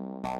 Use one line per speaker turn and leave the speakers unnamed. Bye.